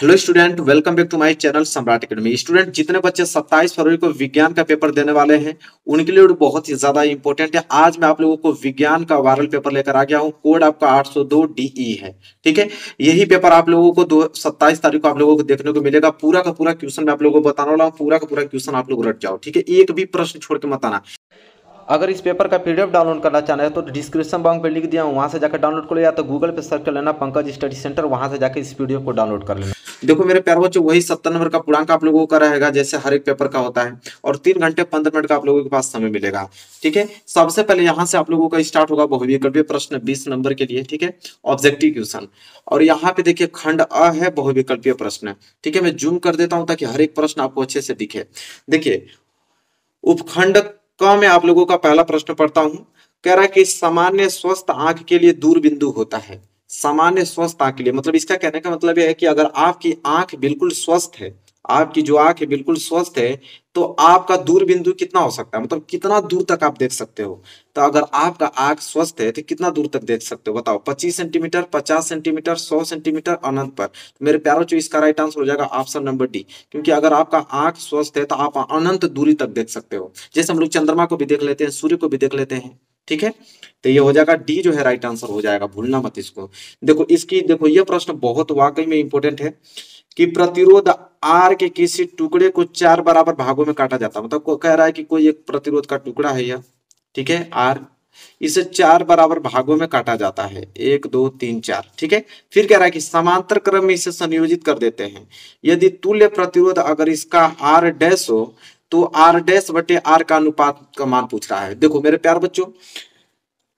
Hello student welcome back to my channel Samrat academy student जितने बच्चे 27 फरवरी को विज्ञान का पेपर देने वाले हैं, उनके लिए बहुत ही ज़्यादा इंपॉर्टेंट है। आज मैं आप लोगों को विज्ञान का वायरल पेपर लेकर आ गया हूँ। कोड आपका 802 डीई है। ठीक है? यही पेपर आप लोगों को दो, सत्ताईस तारीख को आप लोगों को देखने को मिलेगा। पूरा का पूरा क्वेश्चन मैं आप लोगों को बताने वाला हूँ। पूरा का पूरा क्वेश्चन आप लोग रट जाओ। ठीक है? एक भी प्रश्न छोड़ के मत आना। अगर इस पेपर का पीडीएफ डाउनलोड करना चाहते हैं तो डिस्क्रिप्शन बॉक्स में लिख दिया हूँ, वहाँ से जाकर डाउनलोड कर या तो गूगल पे सर्च कर लेना, पंकज स्टडी सेंटर, वहाँ से जाकर इस पीडीएफ को डाउनलोड कर लेना। देखो मेरे प्यार बच्चों, वही सत्तर नंबर का पूर्णांक आप लोगों का रहेगा, जैसे हर एक पेपर का होता है, और तीन घंटे पंद्रह मिनट का आप लोगों के पास समय मिलेगा, ठीक है? सबसे पहले यहाँ से आप लोगों का स्टार्ट होगा बहुविकल्पीय प्रश्न, बीस नंबर के लिए, ठीक है? ऑब्जेक्टिव क्वेश्चन और यहाँ पे देखिए खंड अ है बहुविकल्पीय प्रश्न, ठीक है? मैं जूम कर देता हूँ ताकि हर एक प्रश्न आपको अच्छे से दिखे। देखिए, उपखंड क में आप लोगों का पहला प्रश्न पढ़ता हूँ। कह रहा है कि सामान्य स्वस्थ आँख के लिए दूर बिंदु होता है। सामान्य स्वस्थ आँख के लिए मतलब इसका कहने का मतलब यह है कि अगर आपकी आँख बिल्कुल स्वस्थ है आपकी जो आँख है बिल्कुल स्वस्थ है तो आपका दूर बिंदु कितना हो सकता है? मतलब कितना दूर तक आप देख सकते हो? तो अगर आपका आँख स्वस्थ है तो कितना दूर तक देख सकते हो? बताओ 25 सेंटीमीटर 50 सेंटीमीटर 100 सेंटीमीटर, अनंत पर। तो मेरे प्यारों जो इसका राइट आंसर हो जाएगा ऑप्शन नंबर डी क्योंकि अगर आपका आँख स्वस्थ है तो आप अनंत दूरी तक देख सकते हो। जैसे हम लोग चंद्रमा को भी देख लेते हैं, सूर्य को भी देख लेते हैं, ठीक है? तो ये हो जाएगा डी जो है राइट आंसर हो जाएगा। भूलना मत इसको। देखो, इसकी, देखो, ये प्रश्न बहुत वाकई में इंपॉर्टेंट है कि प्रतिरोध आर के किसी टुकड़े को चार बराबर भागों में काटा जाता मतलब कह रहा है कि कोई एक प्रतिरोध का टुकड़ा है यह। ठीक है? आर। इसे चार बराबर भागों में काटा जाता है। एक, दो, तीन, चार। ठीक है? फिर कह रहा है कि समांतर क्रम में इसे संयोजित कर देते हैं। यदि तुल्य प्रतिरोध अगर इसका आर डैश हो तो आर डैश बटे आर का अनुपात का मान पूछ रहा है। देखो मेरे प्यार बच्चों,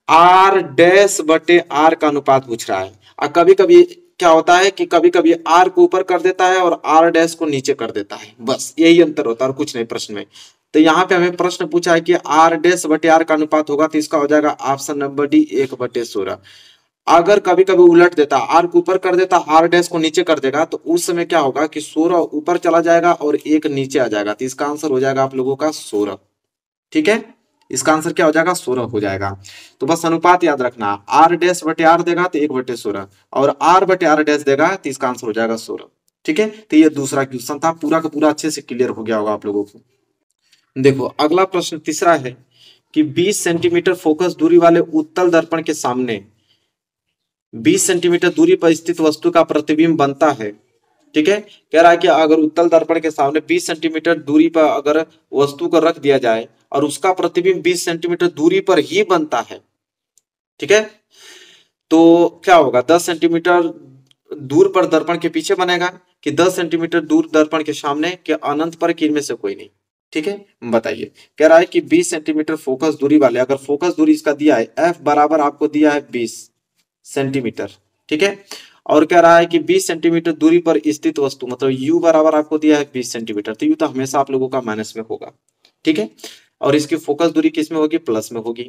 आर डैश बटे आर का अनुपात पूछ रहा है। और कभी कभी क्या होता है कि कभी कभी आर को ऊपर कर देता है और आर डैश को नीचे कर देता है। बस, यही अंतर होता है और कुछ नहीं प्रश्न में। तो यहाँ पे हमें प्रश्न पूछा है कि आर डैश बटे आर का अनुपात होगा तो इसका हो जाएगा ऑप्शन नंबर डी एक बटे सोलह। अगर कभी कभी उलट देता आर को ऊपर कर देता आर डैश को नीचे कर देगा तो उस समय क्या होगा कि सोलह ऊपर चला जाएगा और एक नीचे आ जाएगा। तो इसका आंसर हो जाएगा आप लोगों का सोलह। ठीक है? इसका आंसर क्या हो जाएगा? सोलह हो जाएगा। तो बस अनुपात याद रखना आर डैश बटे आर देगा तो एक बटे सोलह, और आर बटे आर डैश देगा तो इसका आंसर हो जाएगा सोलह। ठीक है? तो ये दूसरा क्वेश्चन था, पूरा का पूरा अच्छे से क्लियर हो गया होगा आप लोगों को। देखो, अगला प्रश्न तीसरा है कि 20 सेंटीमीटर फोकस दूरी वाले उत्तल दर्पण के सामने 20 सेंटीमीटर दूरी पर स्थित वस्तु का प्रतिबिंब बनता है। ठीक है? कह रहा है कि अगर उत्तल दर्पण के सामने 20 सेंटीमीटर दूरी पर अगर वस्तु को रख दिया जाए और उसका प्रतिबिंब 20 सेंटीमीटर दूरी पर ही बनता है। ठीक है? तो क्या होगा? 10 सेंटीमीटर दूर पर दर्पण के पीछे बनेगा कि 10 सेंटीमीटर दूर दर्पण के सामने के अनंत पर कि से कोई नहीं। ठीक है? बताइए। कह रहा है कि 20 सेंटीमीटर फोकस दूरी वाले, अगर फोकस दूरी इसका दिया है, एफ़ बराबर आपको दिया है 20 सेंटीमीटर। ठीक है? और कह रहा है कि 20 सेंटीमीटर दूरी पर स्थित वस्तु मतलब u बराबर आपको दिया है 20 सेंटीमीटर। तो u तो हमेशा आप लोगों का माइनस में होगा। ठीक है? और इसकी फोकस दूरी किसमें होगी? प्लस में होगी।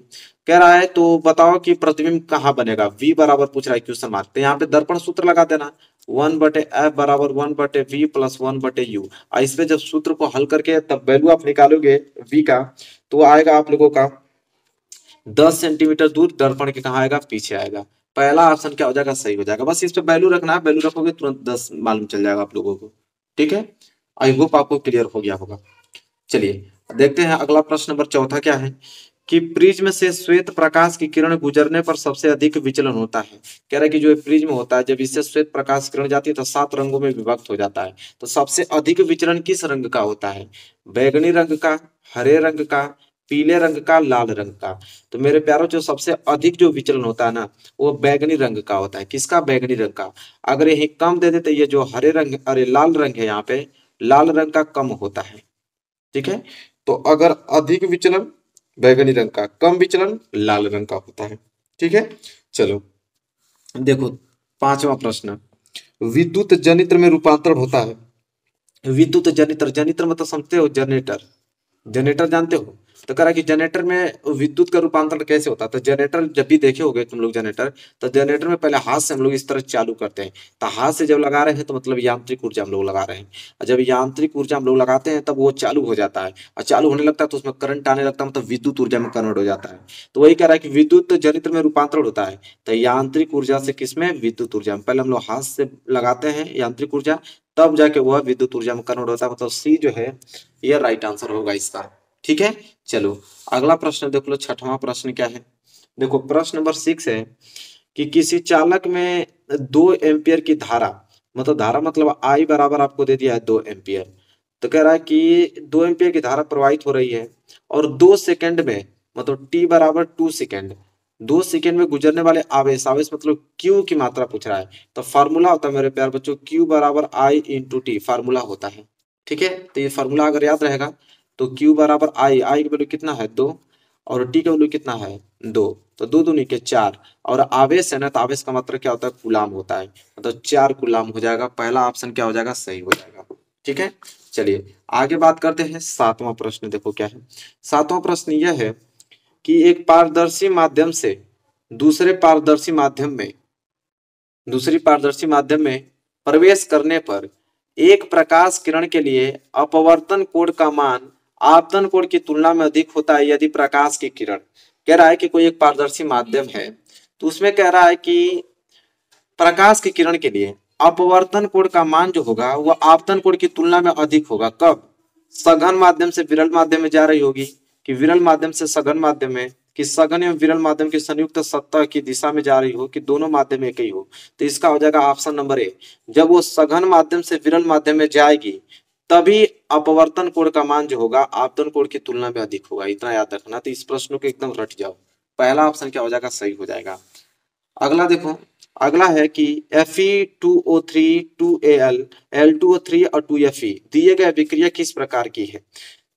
कह रहा है तो बताओ कि प्रतिबिंब कहाँ बनेगा? V बराबर पूछ रहा है, क्वेश्चन मार्क तो यहाँ पे दर्पण सूत्र लगा देना। वन बटे एफ़ बराबर वन बटे वी प्लस वन बटे यू इस पे जब सूत्र को हल करके तब वैल्यू आप निकालोगे v का तो आएगा आप लोगों का दस सेंटीमीटर दूर दर्पण के कहा आएगा? पीछे आएगा। पहला ऑप्शन क्या हो जाएगा? सही हो जाएगा। बस इस पे वैल्यू रखना। है वैल्यू रखोगे, तुरंत दस मालूम चल जाएगा आप लोगों को। ठीक है? आई होप आपको क्लियर हो गया होगा। चलिए देखते हैं अगला प्रश्न नंबर चौथा क्या है? कि प्रिज्म से श्वेत प्रकाश की किरण गुजरने पर सबसे अधिक विचलन होता है। कह रहा कि जो प्रिज्म होता है, जब इससे श्वेत प्रकाश किरण जाती है तो सात रंगों में विभक्त हो जाता है। तो सबसे अधिक विचलन किस रंग का होता है? बैगनी रंग का, हरे रंग का, पीले रंग का, लाल रंग का। तो मेरे प्यारों, जो सबसे अधिक जो विचलन होता है ना, वो बैगनी रंग का होता है। किसका? बैगनी रंग का। अगर यही कम दे देते, ये जो हरे रंग, अरे लाल रंग है यहाँ पे, लाल रंग का कम होता है। ठीक है? तो अगर अधिक विचलन, बैगनी रंग का कम विचलन, लाल रंग का होता है। ठीक है? चलो, देखो, पांचवा प्रश्न। विद्युत जनित्र में रूपांतरण होता है। विद्युत जनित्र जनित्र मतलब समझते हो, जनरेटर। जनरेटर जानते हो? तो कह रहा कि जनरेटर में विद्युत का रूपांतरण कैसे होता है? तो जनरेटर जब भी देखे होगे तुम लोग जनरेटर तो जनरेटर में पहले हाथ से हम लोग इस तरह चालू करते हैं। तो हाथ से जब लगा रहे हैं तो मतलब यांत्रिक ऊर्जा हम लोग लगा रहे हैं। और जब यांत्रिक ऊर्जा हम लोग लगाते हैं तब वो चालू हो जाता है। और चालू होने लगता है तो उसमें करंट आने लगता है मतलब विद्युत ऊर्जा में कन्वर्ट हो जाता है। तो वही कह रहा है कि विद्युत जनरेटर में रूपांतरण होता है। तो यांत्रिक ऊर्जा से किसमें विद्युत ऊर्जा में। पहले हम लोग हाथ से लगाते हैं यांत्रिक ऊर्जा, तब जाके वह विद्युत ऊर्जा में कन्वर्ट होता है। मतलब सी जो है यह राइट आंसर होगा इसका। ठीक है? चलो, अगला प्रश्न देख लो, छठवां प्रश्न क्या है? देखो, प्रश्न नंबर सिक्स है कि किसी चालक में दो एम्पियर की धारा मतलब धारा मतलब आई बराबर आपको दे दिया है दो एम्पियर। तो कह रहा है कि दो एम्पियर की धारा प्रवाहित हो रही है और दो सेकंड में मतलब टी बराबर टू सेकेंड दो सेकेंड में गुजरने वाले आवेश आवेश मतलब क्यू की मात्रा पूछ रहा है। तो फार्मूला होता है मेरे प्यार बच्चों क्यू बराबर आई इंटू टी फार्मूला होता है। ठीक है? तो ये फार्मूला अगर याद रहेगा तो क्यू बराबर आई आई की वैल्यू कितना है? दो। और टी का वैल्यू कितना है? दो। तो दो दूनी के चार। और आवेश है ना तो आवेश का मतलब क्या होता है? गुलाम होता है। मतलब तो चार गुलाम हो जाएगा। पहला ऑप्शन क्या हो जाएगा? सही हो जाएगा। ठीक है? चलिए, आगे बात करते हैं। सातवां प्रश्न देखो क्या है। सातवां प्रश्न यह है कि एक पारदर्शी माध्यम से दूसरे पारदर्शी माध्यम में, दूसरी पारदर्शी माध्यम में प्रवेश करने पर एक प्रकाश किरण के लिए अपवर्तन कोड का मान आपतन कोड की तुलना में अधिक होता है यदि प्रकाश की किरण। कह रहा है कि कोई एक पारदर्शी माध्यम है। तो उसमें कह रहा है कि प्रकाश की किरण के लिए अपवर्तन कोड का मान जो होगा, वह आपतन कोड की तुलना में अधिक होगा। कब? सघन माध्यम से विरल माध्यम में जा रही होगी कि विरल माध्यम से सघन माध्यम में, कि सघन एवं विरल माध्यम की संयुक्त सत्ता की दिशा में जा रही हो, कि दोनों माध्यम एक ही हो। तो इसका हो जाएगा ऑप्शन नंबर ए। जब वो सघन माध्यम से विरल माध्यम में जाएगी, तभी अपवर्तन कोण का मान जो होगा, आपतन कोण की तुलना में अधिक होगा। इतना याद रखना तो इस प्रश्न को एकदम रट जाओ। पहला ऑप्शन क्या हो जाएगा? सही हो जाएगा। अगला देखो, अगला है कि F E two O three two A L L two O three और टू एफ़ ई दिए गए अभिक्रिया किस प्रकार की है?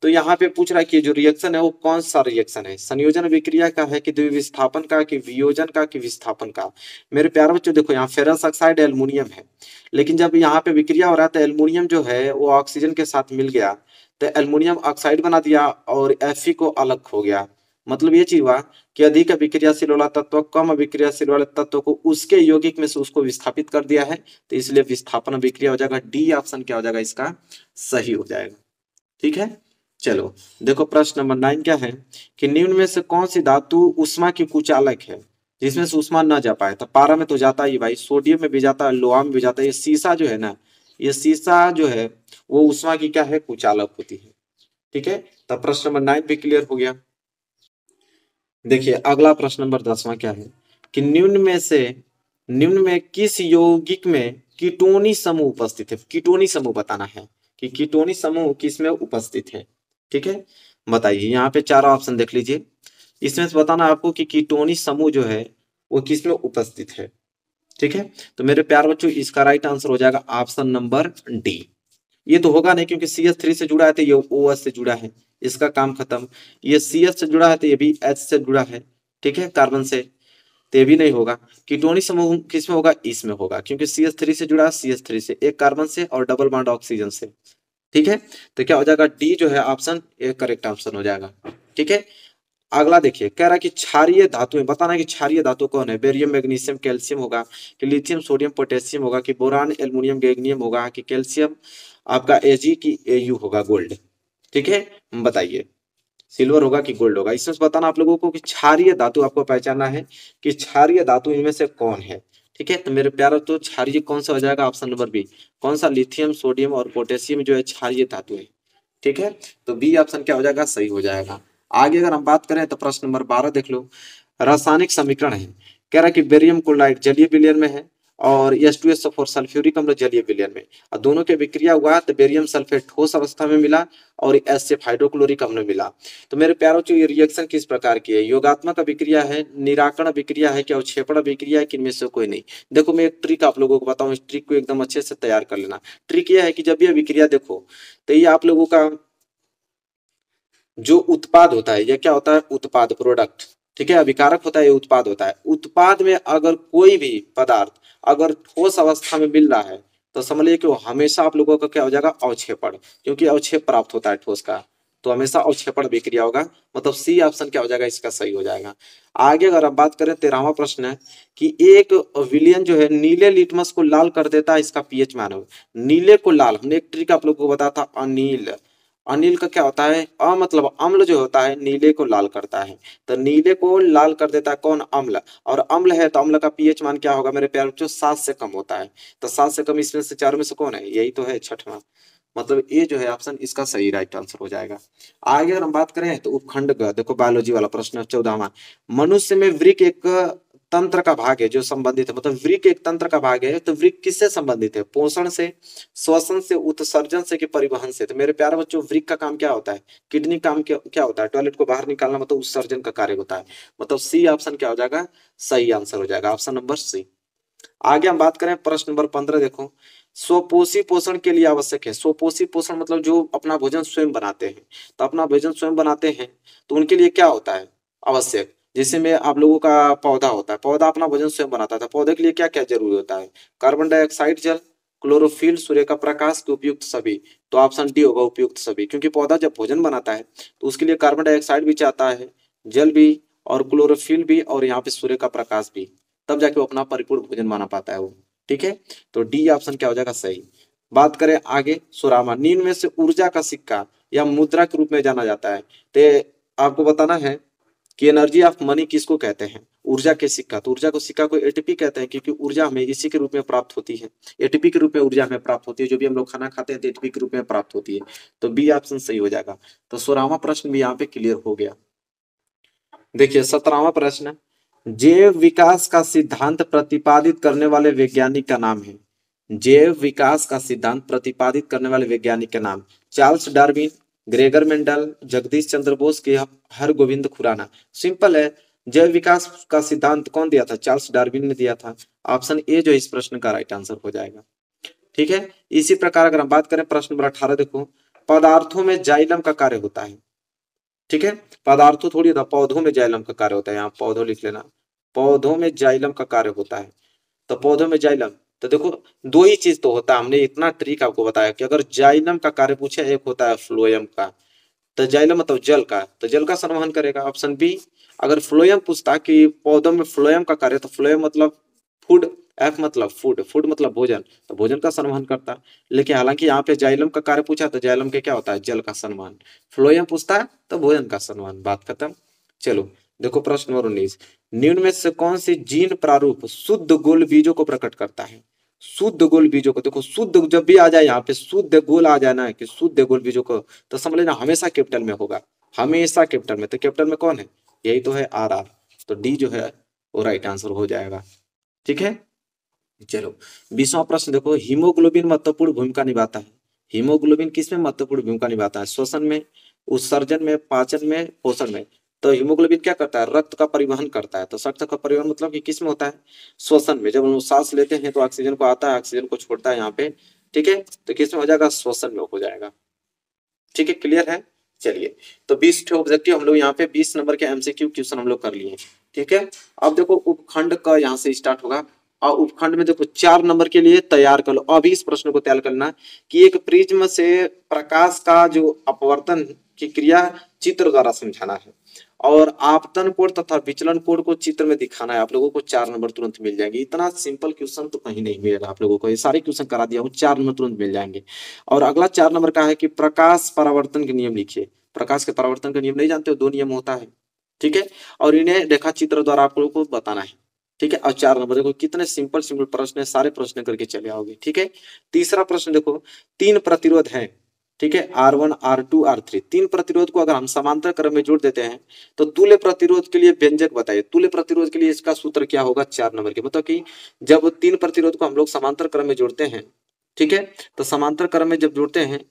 तो यहाँ पे पूछ रहा है कि जो रिएक्शन है, वो कौन सा रिएक्शन है? संयोजन विक्रिया का है कि विस्थापन का कि वियोजन का कि विस्थापन का? मेरे प्यारे बच्चों, देखो यहाँ फेरस ऑक्साइड एल्यूमिनियम है। लेकिन जब यहाँ पे विक्रिया हो रहा है तो एल्यूमिनियम जो है, वो ऑक्सीजन के साथ मिल गया। तो एल्यूमिनियम ऑक्साइड बना दिया और एफ़ को अलग हो गया। मतलब ये चीज़ हुआ कि अधिक अभिक्रियाशील वाला तत्व, कम अभिक्रियाशील वाले तत्व को उसके यौगिक में से उसको विस्थापित कर दिया है। तो इसलिए विस्थापन अभिक्रिया हो जाएगा डी ऑप्शन क्या हो जाएगा, इसका सही हो जाएगा। ठीक है? चलो, देखो प्रश्न नंबर नाइन क्या है कि निम्न में से कौन सी धातु उष्मा की कुचालक है, जिसमें से उष्मा ना जा पाए? तो पारा में तो जाता ही भाई सोडियम में भी जाता है लोहा में भी जाता है, ये शीशा जो है ना, ये शीशा जो है, वो उष्मा की क्या है? कुचालक होती है। ठीक है? तो प्रश्न नंबर नाइन भी क्लियर हो गया। देखिए, अगला प्रश्न नंबर दसवां क्या है कि निम्न में से निम्न में किस यौगिक में कीटोनी समूह उपस्थित है? कीटोनी समूह बताना है कि कीटोनी समूह किसमें उपस्थित है? ठीक है? बताइए, यहाँ पे चार ऑप्शन देख लीजिए। इसमें से बताना आपको कि कीटोनी समूह जो है, वो किसमें उपस्थित है? ठीक है? तो मेरे प्यार बच्चों, इसका राइट आंसर हो जाएगा ऑप्शन नंबर डी ये तो होगा नहीं क्योंकि सी एस थ्री से जुड़ा है तो ये ओ एस से जुड़ा है। इसका काम खत्म। ये सी एस से जुड़ा है तो ये भी एच से जुड़ा है। ठीक है? कार्बन से। तो ये भी नहीं होगा। कीटोनी समूह किसमें होगा? इसमें होगा। क्योंकि सी एस थ्री से जुड़ा है सी एस थ्री से। एक कार्बन से और डबल बॉन्ड ऑक्सीजन से। ठीक है? तो क्या हो जाएगा? डी जो है ऑप्शन ए करेक्ट ऑप्शन हो जाएगा। ठीक है? अगला देखिए, कह रहा है कि क्षारीय धातु बताना कि क्षारीय धातु कौन है? बेरियम मैग्नीशियम कैल्शियम होगा कि लिथियम सोडियम पोटेशियम होगा कि बोरान एल्यूमिनियम गैग्नियम होगा कि कैल्शियम आपका एजी की एयू होगा गोल्ड ठीक है? बताइए। सिल्वर होगा कि गोल्ड होगा। इसमें बताना आप लोगों को कि क्षारीय धातु आपको पहचानना है कि क्षारीय धातु इनमें से कौन है। ठीक है? तो मेरे प्यारो तो क्षारिय कौन सा हो जाएगा? Option number B. कौन सा? लिथियम, सोडियम और पोटेशियम जो है क्षारिय धातु है। ठीक है? तो बी ऑप्शन क्या हो जाएगा? सही हो जाएगा। आगे अगर हम बात करें तो प्रश्न नंबर बारह देख लो। रासायनिक समीकरण है। कह रहा है कि बेरियम क्लोराइड जलीय विलयन में है। और S two S four sulphuric अम्ल जलीय विलयन में। और दोनों के विक्रिया हुआ तो बेरियम सल्फेट ठोस अवस्था में मिला और एस एफ़ हाइड्रोक्लोरिक अम्ल मिला। तो मेरे प्यारों जो ये रिएक्शन किस प्रकार की है? योगात्मक अभिक्रिया है, निराकरण अभिक्रिया है क्या क्षेपण अभिक्रिया है कि इनमें से कोई नहीं। देखो, मैं एक ट्रिक आप लोगों को बताऊँ, इस ट्रिक को एकदम अच्छे से तैयार कर लेना। ट्रिक यह है कि जब ये अभिक्रिया देखो तो ये आप लोगों का जो उत्पाद होता है यह क्या होता है? उत्पाद प्रोडक्ट ठीक है अभिकारक होता है उत्पाद होता है। उत्पाद में अगर कोई भी पदार्थ अगर ठोस अवस्था में मिल रहा है तो समझ लीजिए कि वो हमेशा आप लोगों का क्या हो जाएगा, अवक्षेपण। क्योंकि अवक्षेप प्राप्त होता है ठोस का तो हमेशा अवक्षेपण विक्रिया होगा मतलब सी ऑप्शन क्या हो जाएगा, इसका सही हो जाएगा। आगे अगर हम बात करें, तेरहवा प्रश्न है कि एक विलियन जो है, नीले लिटमस को लाल कर देता है, इसका पीएच मान नीले को लाल, हमने एक ट्रिक आप लोग को बताया था, अनिल। अनिल का क्या होता है? अ मतलब अम्ल जो होता है, नीले को लाल करता है। तो नीले को लाल कर देता है कौन? अम्ल। और अम्ल है तो अम्ल का पीएच मान क्या होगा मेरे प्यार बच्चों? सात से कम होता है। तो सात से कम इसमें से चार में से कौन है? यही तो है छठवा। मतलब ये जो है ऑप्शन इसका सही राइट आंसर हो जाएगा। आगे अगर हम बात करें तो उपखंड देखो बायोलॉजी वाला प्रश्न चौदहवा। मनुष्य में वृक एक तंत्र का भाग है जो संबंधित है। मतलब वृक एक तंत्र का भाग है तो वृक किससे संबंधित है? पोषण से श्वसन से उत्सर्जन से कि परिवहन से? तो मेरे प्यारे बच्चों वृक का काम क्या होता है? किडनी काम क्या, क्या होता है? टॉयलेट को बाहर निकालना मतलब उत्सर्जन का कार्य होता है। मतलब सी ऑप्शन क्या हो जाएगा? सही आंसर हो जाएगा। Option number C. आगे हम बात करें प्रश्न नंबर पंद्रह देखो। स्वपोषी पोषण के लिए आवश्यक है। स्वपोषी पोषण मतलब जो अपना भोजन स्वयं बनाते हैं। तो अपना भोजन स्वयं बनाते हैं तो उनके लिए क्या होता है? आवश्यक। जैसे में आप लोगों का पौधा होता है। पौधा अपना भोजन स्वयं बनाता था। पौधे के लिए क्या क्या ज़रूरी होता है? कार्बन डाइऑक्साइड जल क्लोरोफिल सूर्य का प्रकाश के उपयुक्त सभी। तो ऑप्शन डी होगा उपयुक्त सभी। क्योंकि पौधा जब भोजन बनाता है तो उसके लिए कार्बन डाइऑक्साइड भी चाहता है जल भी और क्लोरोफिल भी और यहाँ पे सूर्य का प्रकाश भी। तब जाके वो अपना परिपूर्ण भोजन बना पाता है वो। ठीक है? तो डी ऑप्शन क्या हो जाएगा? सही। बात करें आगे, सुरामा। नींद में से ऊर्जा का सिक्का या मुद्रा के रूप में जाना जाता है। तो आपको बताना है कि एनर्जी ऑफ़ मनी किसको कहते हैं? ऊर्जा के सिक्का। तो ऊर्जा को सिक्का को एटीपी कहते हैं क्योंकि ऊर्जा हमें इसी के रूप में प्राप्त होती है। एटीपी के रूप में ऊर्जा हमें प्राप्त होती है। जो भी हम लोग खाना खाते हैं तो एटीपी के रूप में प्राप्त होती है। तो बी ऑप्शन सही हो जाएगा। तो सोलहवा प्रश्न भी यहाँ पे क्लियर हो गया। देखिए, सत्रहवा प्रश्न जैव विकास का सिद्धांत प्रतिपादित करने वाले वैज्ञानिक का नाम है। जैव विकास का सिद्धांत प्रतिपादित करने वाले वैज्ञानिक का नाम। Charles Darwin Gregor Mendel, Jagadish Chandra Bose के हर गोविंद खुराना। सिंपल है जैव विकास का सिद्धांत कौन दिया था? चार्ल्स डार्विन ने दिया था। ऑप्शन ए जो इस प्रश्न का राइट आंसर हो जाएगा। ठीक है? इसी प्रकार अगर हम बात करें, प्रश्न नंबर अठारह देखो। पदार्थों में जाइलम का कार्य होता है। ठीक है? पदार्थों थोड़ी होता पौधों में जाइलम का कार्य होता है। यहाँ पौधों लिख लेना। पौधों में जाइलम का कार्य होता है। तो पौधों में जाइलम तो देखो, दो ही चीज़ तो होता है। हमने इतना ट्रिक आपको बताया कि अगर जाइलम का कार्य पूछे, एक होता है फ्लोयम का। तो जाइलम मतलब जल का। तो जल का संवहन करेगा। ऑप्शन बी, अगर फ्लोयम पूछता कि पौधों में फ्लोयम का कार्य तो फ्लोयम मतलब फ़ूड एफ़ मतलब फ़ूड फ़ूड मतलब भोजन। तो भोजन का संवहन करता। लेकिन हालाँकि यहाँ पे जाइलम का कार्य पूछा तो जाइलम के क्या होता है? जल का संवहन। फ्लोयम पूछता है तो भोजन का संवहन। बात खत्म। चलो। देखो प्रश्न नंबर उन्नीस। निम्न में से कौन सी जीन प्रारूप शुद्ध गोल बीजों को प्रकट करता है? शुद्ध गोल बीजों को। देखो, शुद्ध जब भी आ जाए यहाँ पे, शुद्ध गोल आ जाए ना कि शुद्ध गोल बीजों को तो समझ लेना हमेशा कैपिटल में होगा। हमेशा कैपिटल में। तो कैपिटल में कौन है? यही तो है आर आर। तो डी जो है, वो राइट आंसर हो जाएगा। ठीक है? चलो, बीसवा प्रश्न देखो। हीमोग्लोबिन महत्वपूर्ण भूमिका निभाता है। हीमोग्लोबिन किसमें महत्वपूर्ण भूमिका निभाता है? श्वसन में, उत्सर्जन में, पाचन में, पोषण में। तो हीमोग्लोबिन क्या करता है? रक्त का परिवहन करता है। तो रक्त का परिवहन मतलब कि किसमें होता है? श्वसन में। जब हम सांस लेते हैं तो ऑक्सीजन को आता है ऑक्सीजन को छोड़ता है यहाँ पे। ठीक है? तो किसमें हो जाएगा? श्वसन में हो जाएगा। ठीक है? क्लियर है? चलिए। तो बीस ऑब्जेक्टिव हम लोग यहाँ पे बीस नंबर के एमसीक्यू क्वेश्चन हम लोग कर लिए ठीक है? अब देखो उपखंड का यहाँ से स्टार्ट होगा। और उपखंड में देखो चार नंबर के लिए तैयार कर लो। अभी इस प्रश्न को तैयार करना कि एक प्रिज्म से प्रकाश का जो अपवर्तन की क्रिया चित्र द्वारा समझाना है। और आपतन कोड तथा विचलन कोड को चित्र में दिखाना है। आप लोगों को चार नंबर तुरंत मिल जाएँगे। इतना सिंपल क्वेश्चन तो कहीं नहीं मिलेगा आप लोगों को। ये सारे क्वेश्चन करा दिया हूँ, चार नंबर तुरंत मिल जाएँगे। और अगला चार नंबर का है कि प्रकाश परावर्तन के नियम लिखिए। प्रकाश के परावर्तन का नियम नहीं जानते हो? दो नियम होता है। ठीक है? और इन्हें रेखा चित्र द्वारा आप लोगों को बताना है। ठीक है? और चार नंबर देखो, कितने सिंपल सिंपल प्रश्न है, सारे प्रश्न करके चले आओगे। ठीक है? तीसरा प्रश्न देखो, तीन प्रतिरोध है। ठीक है? R one R two R three तीन प्रतिरोध को अगर हम समांतर क्रम में जोड़ देते हैं तो तुल्य प्रतिरोध के लिए व्यंजक बताइए। तुल्य प्रतिरोध के लिए इसका सूत्र क्या होगा? चार नंबर के। मतलब कि जब तीन प्रतिरोध को हम लोग समांतर क्रम में जोड़ते हैं, ठीक है? तो समांतर क्रम में जब जोड़ते हैं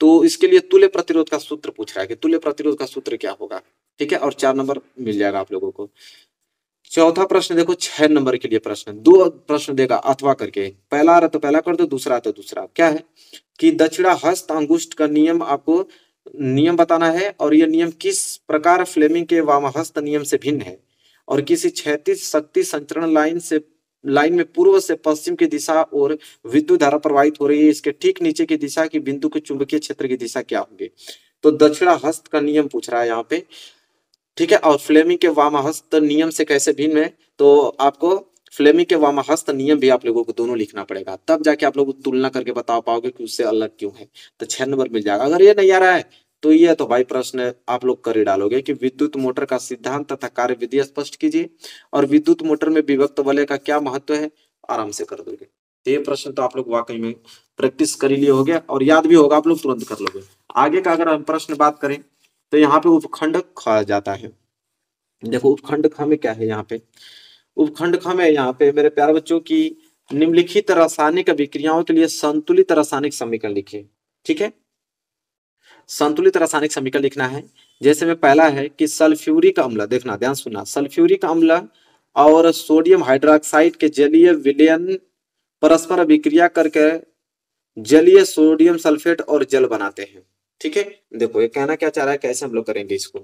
तो इसके लिए तुल्य प्रतिरोध का सूत्र पूछ रहा है कि तुल्य प्रतिरोध का सूत्र क्या होगा? ठीक है? और चार नंबर मिल जाएगा आप लोगों को। चौथा प्रश्न देखो, छह नंबर के लिए प्रश्न। दो प्रश्न देगा, अथवा करके। पहला आ रहा तो पहला कर दो, दूसरा आ तो दूसरा। क्या है? कि दक्षिणा हस्त अंगुष्ठ का नियम आपको नियम बताना है, और यह नियम किस प्रकार फ्लेमिंग के वामहस्त नियम से भिन्न है? और किसी क्षैतिज शक्ति संचरण लाइन से, लाइन में पूर्व से पश्चिम की दिशा और विद्युत धारा प्रवाहित हो रही है, इसके ठीक नीचे की दिशा की बिंदु के चुंबकीय क्षेत्र की दिशा क्या होगी? तो दक्षिणा हस्त का नियम पूछ रहा है यहाँ पे। ठीक है, और फ्लेमिंग के वामहस्त नियम से कैसे भिन्न है तो आपको फ्लेमिंग के वामहस्त नियम भी आप लोगों को दोनों लिखना पड़ेगा। तब जाके आप लोग तुलना करके बता पाओगे कि उससे अलग क्यों है। तो छह नंबर मिल जाएगा। अगर ये नहीं आ रहा है तो ये तो भाई प्रश्न आप लोग कर ही डालोगे कि विद्युत मोटर का सिद्धांत तथा कार्य विधि स्पष्ट कीजिए, और विद्युत मोटर में विभक्त वलय का क्या महत्व है, आराम से कर दोगे। तो ये प्रश्न तो आप लोग वाकई में प्रैक्टिस कर लिए हो गया और याद भी होगा, आप लोग तुरंत कर लोगे। आगे का अगर हम प्रश्न बात करें तो यहाँ पे उपखंड खा जाता है। देखो, उपखंड ख में क्या है यहाँ पे? उपखंड ख में यहाँ पे मेरे प्यारे बच्चों की निम्नलिखित रासायनिक अभिक्रियाओं के लिए संतुलित रासायनिक समीकरण लिखिए ठीक है? संतुलित रासायनिक समीकरण लिखना है। जैसे में पहला है कि सल्फ्यूरिक अम्ल, देखना, ध्यान सुनना। सल्फ्यूरिक अम्ल और सोडियम हाइड्रोक्साइड के जलीय विलयन परस्पर अभिक्रिया करके जलीय सोडियम सल्फेट और जल बनाते हैं। ठीक है? देखो, ये कहना क्या चाह रहा है, कैसे हम लोग करेंगे इसको?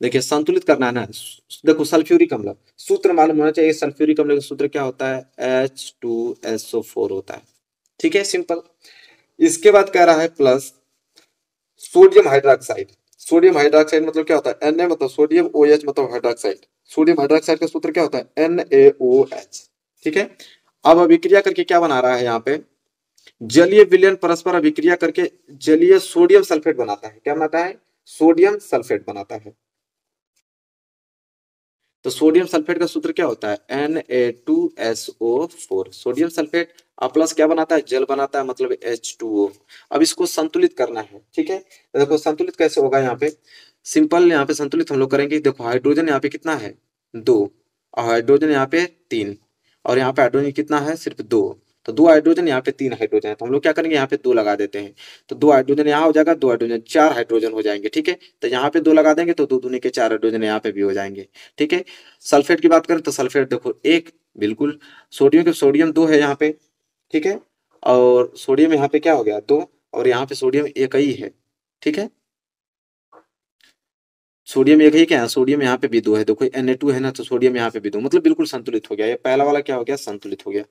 देखिए, संतुलित करना है ना। देखो, सल्फ्यूरिक अम्ल। सूत्र मालूम होना चाहिए, सल्फ्यूरिक अम्ल का सूत्र क्या होता है? एच टू एसओ फोर होता है। ठीक है, सिंपल। इसके बाद कह रहा है plus sodium hydroxide sodium hydroxide मतलब क्या होता है? एन मतलब सोडियम ओ एच मतलब हाइड्रोक्साइड सोडियम हाइड्रोक्साइड का सूत्र क्या होता है? एन ए ओ एच ठीक है? अब अभिक्रिया करके क्या बना रहा है यहाँ पे? जलीय विलयन परस्पर अभिक्रिया करके जलीय सोडियम सल्फेट बनाता है। क्या बनाता है? सोडियम सल्फेट बनाता है। तो सोडियम सल्फेट का सूत्र क्या होता है? N A two S O four sodium sulphate plus क्या बनाता है? जल बनाता है मतलब एच टू ओ अब इसको संतुलित करना है, ठीक है? देखो, संतुलित कैसे होगा यहाँ पे? सिंपल, यहाँ पे संतुलित हम लोग करेंगे। देखो, हाइड्रोजन यहाँ पे कितना है? दो। और हाइड्रोजन यहाँ पे तीन। और यहाँ पे हाइड्रोजन कितना है? सिर्फ़ दो। तो दो हाइड्रोजन यहाँ पे तीन हाइड्रोजन है। तो हम लोग क्या करेंगे? यहाँ पे दो लगा देते हैं। तो दो हाइड्रोजन यहाँ हो जाएगा, दो हाइड्रोजन चार हाइड्रोजन हो जाएँगे, ठीक है? तो यहाँ पे दो लगा देंगे तो दो दूनी के चार हाइड्रोजन यहाँ पे भी हो जाएँगे, ठीक है? सल्फेट की बात करें तो सल्फेट देखो, एक, बिल्कुल सोडियम के सोडियम दो है यहाँ पे, ठीक है? और सोडियम यहाँ पे क्या हो गया? दो, और यहाँ पे सोडियम एक ही है, ठीक है? सोडियम एक ही क्या है? सोडियम यहाँ पे भी दो है। देखो एन ए टू है ना तो सोडियम यहाँ पे भी दो। मतलब बिल्कुल संतुलित हो गया। ये पहला वाला क्या हो गया? संतुलित हो गया,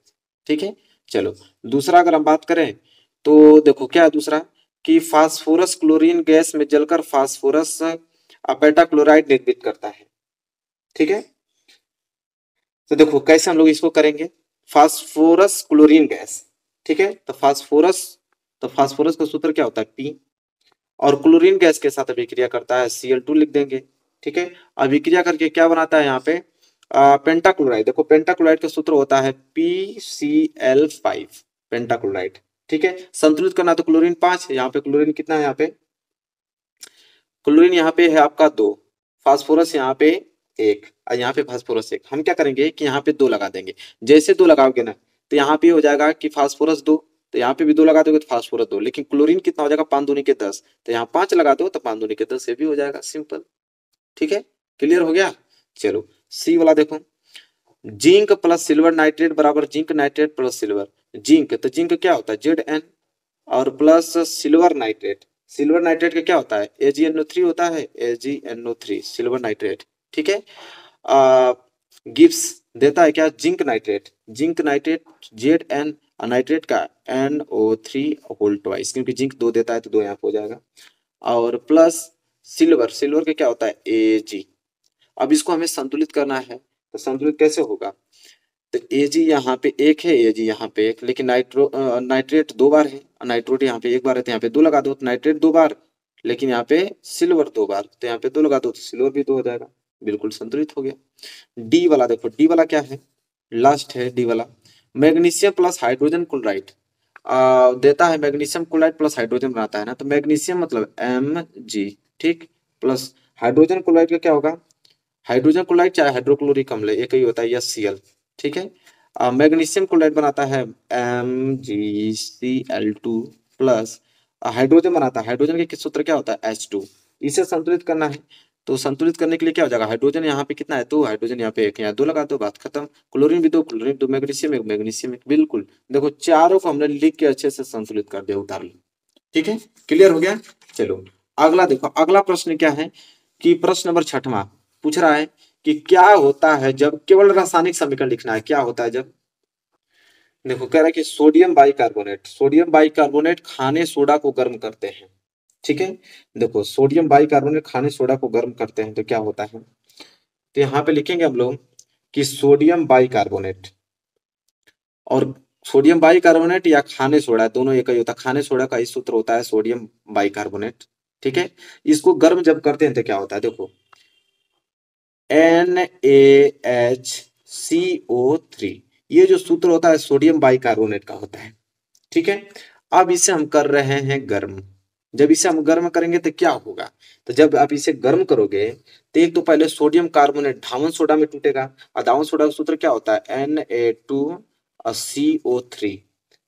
ठीक है? चलो, दूसरा अगर हम बात करें तो देखो क्या है दूसरा, कि फास्फोरस क्लोरीन गैस में जलकर फास्फोरस अपेटा क्लोराइड निर्मित करता है। ठीक है? तो देखो कैसे हम लोग इसको करेंगे? Phosphorus chlorine gas. ठीक है? तो फास्फोरस तो फास्फोरस का सूत्र क्या होता है? पी और क्लोरीन गैस के साथ अभिक्रिया करता है सी लिख देंगे। ठीक है? अभिक्रिया करके क्या बनाता है यहाँ पे? पेंटाक्लोराइड देखो पेंटाक्लोराइड का सूत्र होता है P C L five pentachloride ठीक है? संतुलित करना तो क्लोरीन पाँच यहाँ पे क्लोरीन कितना है यहाँ पे? क्लोरीन यहाँ पे है आपका दो फास्फोरस यहाँ पे एक, और यहाँ पे फास्फोरस एक। हम क्या करेंगे कि यहाँ पे दो लगा देंगे। जैसे दो लगाओगे ना तो यहाँ पे हो जाएगा कि फास्फोरस दो तो यहाँ पे भी दो लगा दोगे तो फास्फोरस दो। लेकिन क्लोरीन कितना हो जाएगा? पाँच दूनी के दस। तो यहाँ पाँच लगा दो तो पाँच दूनी के दस, ये भी हो जाएगा सिंपल ठीक है? क्लियर हो गया? चलो सी वाला देखो। जिंक प्लस सिल्वर नाइट्रेट बराबर zinc nitrate plus silver. Zinc तो जिंक क्या होता है? जेड एन और plus silver nitrate. Silver nitrate का क्या होता है? ए जी एनओ थ्री होता है। A G N O three silver nitrate. ठीक है? गिप्स देता है क्या? Zinc nitrate. Zinc nitrate, Z N nitrate का N O three whole twice. क्योंकि जिंक दो देता है तो दो यहाँ हो जाएगा। और प्लस सिल्वर। सिल्वर का क्या होता है? ए जी अब इसको हमें संतुलित करना है तो संतुलित कैसे होगा? तो ए जी यहाँ पे एक है ए जी यहाँ पे एक, लेकिन नाइट्रो नाइट्रेट दो बार है नाइट्रोट यहाँ पे एक बार है तो यहाँ पे दो लगा दो तो नाइट्रेट दो बार, लेकिन यहाँ पे सिल्वर दो बार तो यहाँ पे दो लगा दो तो सिल्वर भी दो हो जाएगा, बिल्कुल संतुलित हो गया। डी वाला देखो डी वाला क्या है? लास्ट है डी वाला। मैग्नीशियम प्लस हाइड्रोजन क्लोराइड देता है मैग्नीशियम क्लोराइड प्लस हाइड्रोजन बनाता है ना तो मैग्नीशियम मतलब एम जी ठीक? प्लस हाइड्रोजन क्लोराइड का क्या होगा? हाइड्रोजन क्लोराइड चाहे हाइड्रोक्लोरिक अम्ल, एक ही होता है, या सी ठीक है? मैग्नीशियम क्लोराइड बनाता है M G C L two plus hydrogen बनाता है। हाइड्रोजन के सूत्र क्या होता है? एच टू इसे संतुलित करना है। तो संतुलित करने के लिए क्या हो जाएगा? हाइड्रोजन यहाँ पे कितना है? दो। हाइड्रोजन यहाँ पे एक, यहाँ दो लगा दो बात खत्म। क्लोरीन भी दो, क्लोरीन दो, मैग्नीशियम एक मैग्नीशियम एक, बिल्कुल। देखो, चारों को हमने लिख के अच्छे से संतुलित कर दिया, उतार लो ठीक है? क्लियर हो गया? चलो। अगला देखो, अगला प्रश्न क्या है कि प्रश्न नंबर छठवा पूछ रहा है कि क्या होता है जब केवल रासायनिक समीकरण लिखना है? क्या होता है जब? देखो, कह रहा है कि सोडियम बाइकार्बोनेट सोडियम बाइकार्बोनेट खाने सोडा को गर्म करते हैं। ठीक है? देखो, सोडियम बाइकार्बोनेट खाने सोडा को गर्म करते हैं तो क्या होता है? तो यहाँ पे लिखेंगे हम लोग कि सोडियम बाइकार्बोनेट और सोडियम बाइकार्बोनेट या खाने सोडा, दोनों एक ही होता है। खाने सोडा का ही सूत्र होता है सोडियम बाइकार्बोनेट। ठीक है? इसको गर्म जब करते हैं तो क्या होता है? देखो N A H C O three ये जो सूत्र होता है सोडियम बाइकार्बोनेट का होता है। ठीक है? अब इसे हम कर रहे हैं गर्म। जब इसे हम गर्म करेंगे तो क्या होगा? तो जब आप इसे गर्म करोगे तो एक तो पहले सोडियम कार्बोनेट धावन सोडा में टूटेगा। और धावन सोडा का सूत्र क्या होता है? N A two C O three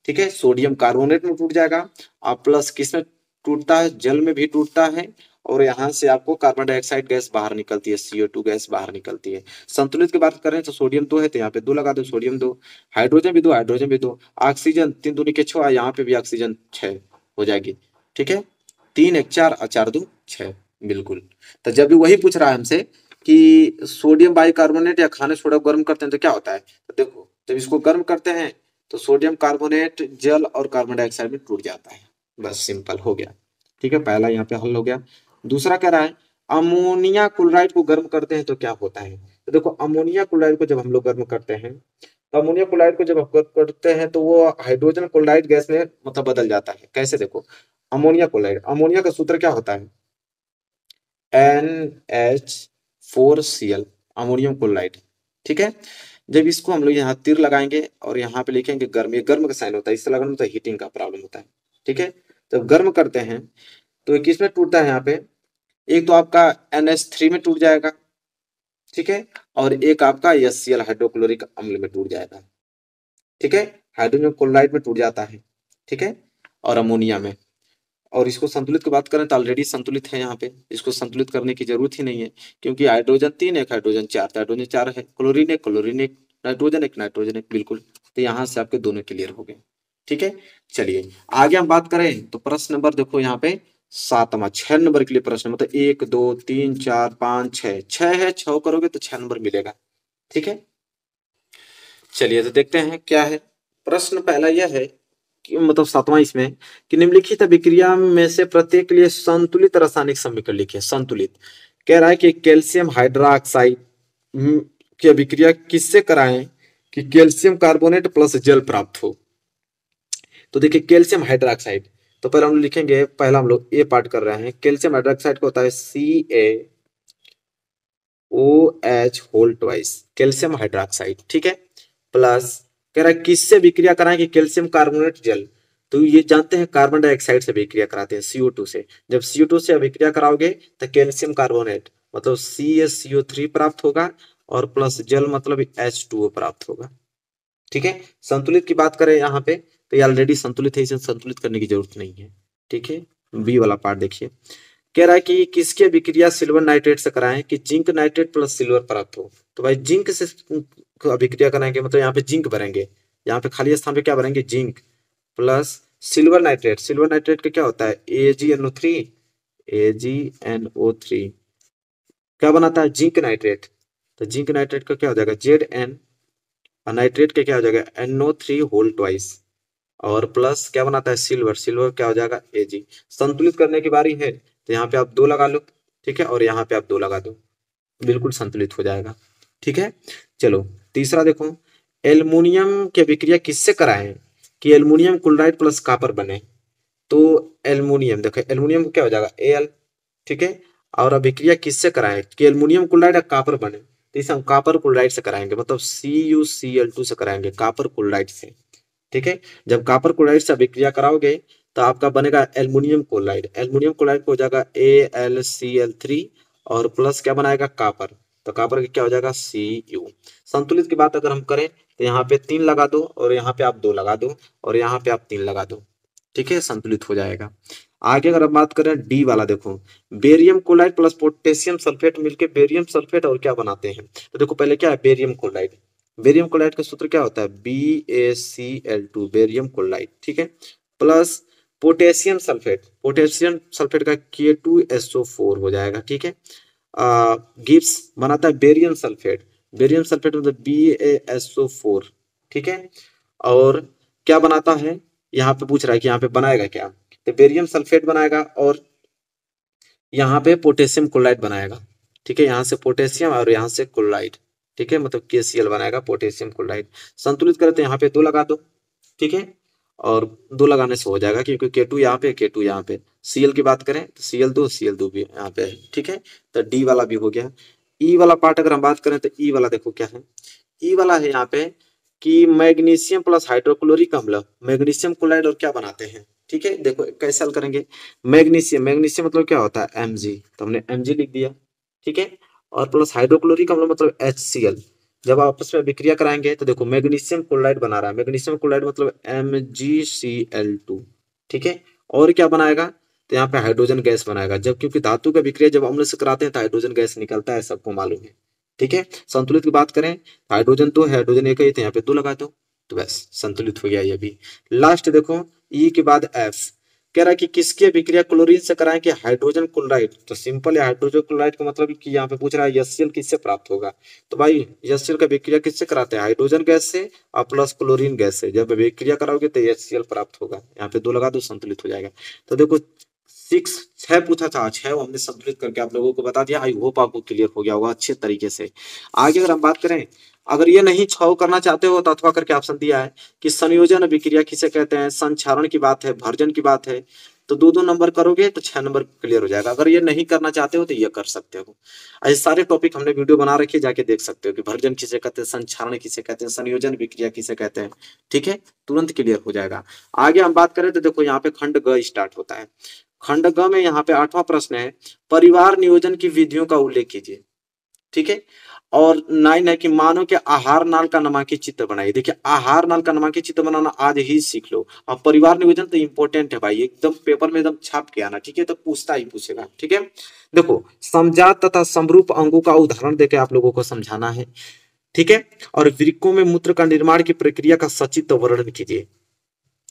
ठीक है? सोडियम कार्बोनेट में टूट जाएगा। और प्लस किसमें टूटता है? जल में भी टूटता है। और यहाँ से आपको कार्बन डाइऑक्साइड गैस बाहर निकलती है सीओ टू गैस बाहर निकलती है। संतुलित की बात करें तो सोडियम दो है तो यहाँ पे दो लगा दो सोडियम दो। हाइड्रोजन भी दो हाइड्रोजन भी दो। ऑक्सीजन तीन दूनी के छो यहाँ पे भी ऑक्सीजन छह हो जाएगी। ठीक है? तीन एक चार और चार दो, छह। बिल्कुल। तो जब भी वही पूछ रहा है हमसे कि सोडियम बाइकार्बोनेट या खाने सोडा गर्म करते हैं तो क्या होता है? तो देखो, जब इसको गर्म करते हैं तो सोडियम कार्बोनेट जल और कार्बन डाइऑक्साइड में टूट जाता है। बस सिंपल हो गया। ठीक है? पहला यहाँ पे हल हो गया। दूसरा कह रहा है, अमोनिया क्लोराइड को गर्म करते हैं तो क्या होता है? तो देखो, अमोनिया क्लोराइड को जब हम लोग गर्म करते हैं तो अमोनिया क्लोराइड को जब हम गर्म करते हैं तो वो हाइड्रोजन क्लोराइड गैस में मतलब बदल जाता है। कैसे देखो? अमोनिया क्लोराइड, अमोनिया का सूत्र क्या होता है? N H four C L, ammonium chloride. ठीक है? जब इसको हम लोग यहाँ तीर लगाएँगे और यहाँ पे लिखेंगे गर्म, ये गर्म का साइन होता है, इससे लगाना तो हीटिंग का प्रॉब्लम होता है। ठीक है? जब गर्म करते हैं तो किसमें टूटता है यहाँ पे? एक तो आपका एन में टूट जाएगा, ठीक है? और एक आपका एस हाइड्रोक्लोरिक अम्ल में टूट जाएगा, ठीक है? हाइड्रोजन क्लोराइड में टूट जाता है, ठीक है? और अमोनिया में। और इसको संतुलित की बात करें तो ऑलरेडी संतुलित है यहाँ पे। इसको संतुलित करने की ज़रूरत ही नहीं है, क्योंकि हाइड्रोजन तीन एक हाइड्रोजन चार तो हाइड्रोजन चार है। क्लोरीन एक क्लोरीन एक नाइट्रोजन एक नाइट्रोजन एक, बिल्कुल। तो यहाँ से आपके दोनों क्लियर हो गए, ठीक है? चलिए, आगे हम बात करें तो प्रश्न नंबर देखो यहाँ पे। सातवा, छह नंबर के लिए प्रश्न मतलब एक, दो, तीन, चार, पाँच, छह। छह है, छह करोगे तो छह नंबर मिलेगा। ठीक है? चलिए तो देखते हैं क्या है। प्रश्न पहला यह है कि मतलब सातवां इसमें, कि निम्नलिखित अभिक्रिया में से प्रत्येक के लिए संतुलित रासायनिक समीकरण लिखिए संतुलित। कह रहा है कि कैल्शियम हाइड्रोक्साइड की अभिक्रिया किससे कराएँ? कि कैल्शियम कार्बोनेट प्लस जल प्राप्त हो। तो देखिए, कैल्शियम हाइड्रोक्साइड। तो पहले हम लिखेंगे, पहला हम लोग ए पार्ट कर रहे हैं। कैल्शियम हाइड्रोक्साइड को होता है C A O H whole twice calcium hydroxide ठीक है? प्लस कह रहा है, किससे विक्रिया कराएँ कि कैल्शियम कार्बोनेट जल तो ये जानते हैं कार्बन डाइऑक्साइड से विक्रिया कराते हैं सीओ टू से। जब सीओ टू से अभिक्रिया कराओगे तो कैल्शियम कार्बोनेट मतलब सी एस सीओ थ्री प्राप्त होगा और प्लस जल मतलब एच टू ओ प्राप्त होगा। ठीक है? संतुलित की बात करें यहाँ पे तो ये ऑलरेडी संतुलित है, इसे संतुलित करने की ज़रूरत नहीं है। ठीक है? बी वाला पार्ट देखिए। कह रहा है कि किसके अभिक्रिया सिल्वर नाइट्रेट से कराएँ कि जिंक नाइट्रेट प्लस सिल्वर प्राप्त हो? तो भाई जिंक से अभिक्रिया कराएँगे मतलब यहाँ पे जिंक भरेंगे। यहाँ पे खाली स्थान पे क्या भरेंगे? Zinc plus silver nitrate. Silver nitrate का क्या होता है? A G N O three A G N O three क्या बनाता है? Zinc nitrate. तो जिंक नाइट्रेट का क्या हो जाएगा? जेड एन और नाइट्रेट का क्या हो जाएगा? N O three whole twice और प्लस क्या बनाता है? सिल्वर सिल्वर क्या हो जाएगा? ए जी संतुलित करने की बारी है तो यहाँ पे आप दो लगा लो, ठीक है? और यहाँ पे आप दो लगा दो। बिल्कुल संतुलित हो जाएगा, ठीक है? चलो, तीसरा देखो। एल्युमिनियम के विक्रिया किससे कराएँ? कि एल्युमिनियम क्लोराइड प्लस कापर बने। तो एल्युमिनियम, देखो, एल्युमिनियम क्या हो जाएगा? एल ठीक है? और अभिक्रिया किससे कराएँ? कि एल्युमिनियम क्लोराइड या कापर बने। तो इसे हम कापर क्लोराइड से कराएँगे मतलब C U C L two से कराएँगे, कापर क्लोराइड से। ठीक है? जब कापर क्लोराइड से अभिक्रिया कराओगे तो आपका बनेगा एल्युमिनियम क्लोराइड एल्युमिनियम क्लोराइड हो जाएगा A L C L three और प्लस क्या बनाएगा? कापर तो कापर क्या हो जाएगा? सी यू संतुलित की बात अगर हम करें तो यहाँ पे तीन लगा दो और यहाँ पे आप दो लगा दो और यहाँ पे आप तीन लगा दो। ठीक है? संतुलित हो जाएगा। आगे अगर हम बात करें डी वाला, देखो barium chloride plus potassium sulphate मिलके बेरियम सल्फेट और क्या बनाते हैं? तो देखो, पहले क्या है? बेरियम क्लोराइड बेरियम क्लोराइड का सूत्र क्या होता है? B A C L two barium chloride ठीक है? Plus potassium sulphate potassium sulphate का K to S O four हो जाएगा, ठीक है? गिप्स बनाता है बेरियम सल्फेट बेरियम सल्फेट मतलब B A S O four ठीक है? और क्या बनाता है? यहाँ पे पूछ रहा है कि यहाँ पे बनाएगा क्या? तो बेरियम सल्फेट बनाएगा और यहाँ पे पोटेशियम क्लोराइड बनाएगा, ठीक है? यहाँ से पोटेशियम और यहाँ से क्लोराइड ठीक है? मतलब के बनाएगा पोटेशियम क्लोराइड संतुलित करें तो यहाँ पे दो लगा दो, ठीक है? और दो लगाने से हो जाएगा क्योंकि के टू यहाँ पे के टू यहाँ पे। सी की बात करें तो सी एल दो सी एल दो भी यहाँ पे है, ठीक है? तो डी वाला भी हो गया। ई e वाला पार्ट अगर हम बात करें तो ई e वाला देखो क्या है। ई e वाला है यहाँ पे कि मैग्नीशियम प्लस हाइड्रोक्लोरिक अम्ल। मैग्नीशियम क्लोराइड और क्या बनाते हैं, ठीक है? देखो कैसे हल करेंगे। मैग्नीशियम मैग्नीशियम मतलब क्या होता है? एम तो हमने एम लिख दिया, ठीक है? और प्लस हाइड्रोक्लोरिक अम्ल मतलब एच जब आपस में विक्रिया कराएँगे तो देखो मैग्नीशियम क्लोराइड बना रहा है। मैग्नीशियम क्लोराइड मतलब एम ठीक है? और क्या बनाएगा? तो यहाँ पे हाइड्रोजन गैस बनाएगा। जब क्योंकि धातु का विक्रिया जब अम्ल से कराते हैं तो हाइड्रोजन गैस निकलता है, सबको मालूम है, ठीक है? संतुलित की बात करें हाइड्रोजन तो हाइड्रोजन एक ही तो यहाँ पे दो लगा दो तो बस संतुलित हो गया ये भी लास्ट देखो ई e के बाद एफ़ कह रहा है कि किसके विक्रिया क्लोरीन से कराएँ कि हाइड्रोजन क्लोराइड? तो सिंपल है हाइड्रोजन क्लोराइड का मतलब कि यहाँ पे पूछ रहा है एससीएल किससे प्राप्त होगा? तो भाई एससीएल का विक्रिया किससे कराते हैं? हाइड्रोजन गैस से और प्लस क्लोरीन गैस से। जब विक्रिया कराओगे तो एचसीएल प्राप्त होगा। यहाँ पे दो लगा दो, संतुलित हो जाएगा। तो देखो सिक्स छह पूछा था। छह हमने संतुलित करके आप लोगों को बता दिया। आई होप आपको क्लियर हो गया होगा अच्छे तरीके से। आगे अगर हम बात करें अगर ये नहीं छव करना चाहते हो तो अथवा करके ऑप्शन दिया है कि संयोजन विक्रिया किसे कहते हैं? संचारण की बात है, भर्जन की बात है तो दो दो नंबर करोगे तो छह नंबर क्लियर हो जाएगा। अगर ये नहीं करना चाहते हो तो ये कर सकते हो। ऐसे सारे टॉपिक हमने वीडियो बना रखी जाके देख सकते हो कि भर्जन किसे कहते हैं संचारण किसे कहते हैं, संयोजन विक्रिया किसे कहते हैं। ठीक है? तुरंत क्लियर हो जाएगा। आगे हम बात करें तो देखो यहाँ पे खंड ग स्टार्ट होता है। खंड ग में यहाँ पे आठवां प्रश्न है, परिवार नियोजन की विधियों का उल्लेख कीजिए। ठीक है? और नाइन है कि मानो के आहार नाल का नमांकित चित्र बनाइए देखिए, आहार नाल का नमांकित चित्र बनाना आज ही सीख लो। और परिवार नियोजन तो इंपॉर्टेंट है भाई। एकदम पेपर में एकदम छाप के आना, ठीक है? तो पूछता ही पूछेगा, ठीक है? देखो समझात तथा समरूप अंगों का उदाहरण देकर आप लोगों को समझाना है, ठीक है? और वृक्कों में मूत्र का निर्माण की प्रक्रिया का सचित्र वर्णन कीजिए,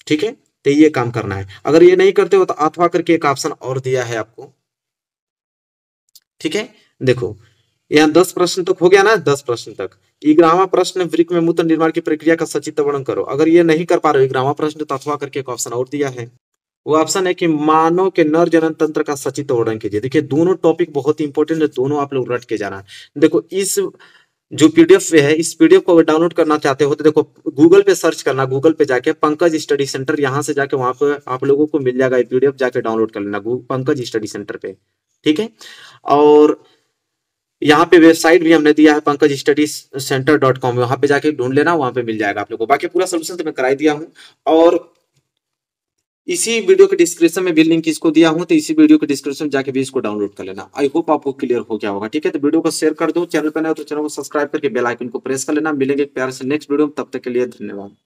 ठीक है? तो ये काम करना है। अगर ये नहीं करते हो तो अथवा करके एक ऑप्शन और दिया है आपको, ठीक है? देखो यहाँ दस प्रश्न तक हो गया ना, दस प्रश्न तक। ग्रामा प्रश्न वृक्क में मूत्र निर्माण की प्रक्रिया का सचित्र वर्णन करो। अगर ये नहीं कर पा रहे हो ग्रामा प्रश्न तो अथवा करके एक ऑप्शन और दिया है। वो ऑप्शन है कि मानव के नर जनन तंत्र का सचित्र वर्णन कीजिए। देखिए, दोनों टॉपिक बहुत इंपॉर्टेंट है, दोनों आप लोग रट के जाना। देखो, इस जो पीडीएफ है, इस पीडीएफ को अगर डाउनलोड करना चाहते हो तो देखो गूगल पे सर्च करना गूगल पे जाके पंकज स्टडी सेंटर यहाँ से जाके वहाँ पे आप लोगों को मिल जाएगा पीडीएफ जाके डाउनलोड कर लेना पंकज स्टडी सेंटर पे। ठीक है? और यहाँ पे वेबसाइट भी हमने दिया है Pankaj study centre dot com. वहाँ पे जाके ढूंढ लेना, वहाँ पे मिल जाएगा आप लोग को। बाकी पूरा सोल्यूशन तो मैं कराई दिया हूँ। और इसी वीडियो के डिस्क्रिप्शन में भी लिंक इसको दिया हूँ तो इसी वीडियो के डिस्क्रिप्शन में जाके भी इसको डाउनलोड कर लेना। आई होप आपको क्लियर हो गया होगा, ठीक है? तो वीडियो को शेयर कर दो चैनल पर नए तो चैनल को सब्सक्राइब करके बेल आइकन को प्रेस कर लेना। मिलेंगे प्यार से नेक्स्ट वीडियो में, तब तक के लिए धन्यवाद।